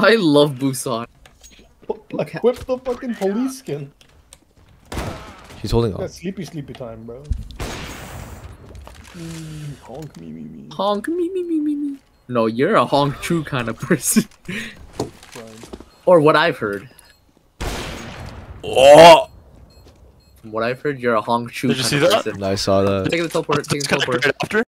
I love Busan. Like, whip the fucking police skin. She's holding on. That's sleepy, sleepy time, bro. Mm, honk me, me, me. Honk me me me me me. No, you're a honk true kind of person. Or what I've heard. Oh! From what I've heard, you're a honk true Did you see that? I saw that. Take the teleport, Take the teleport. after.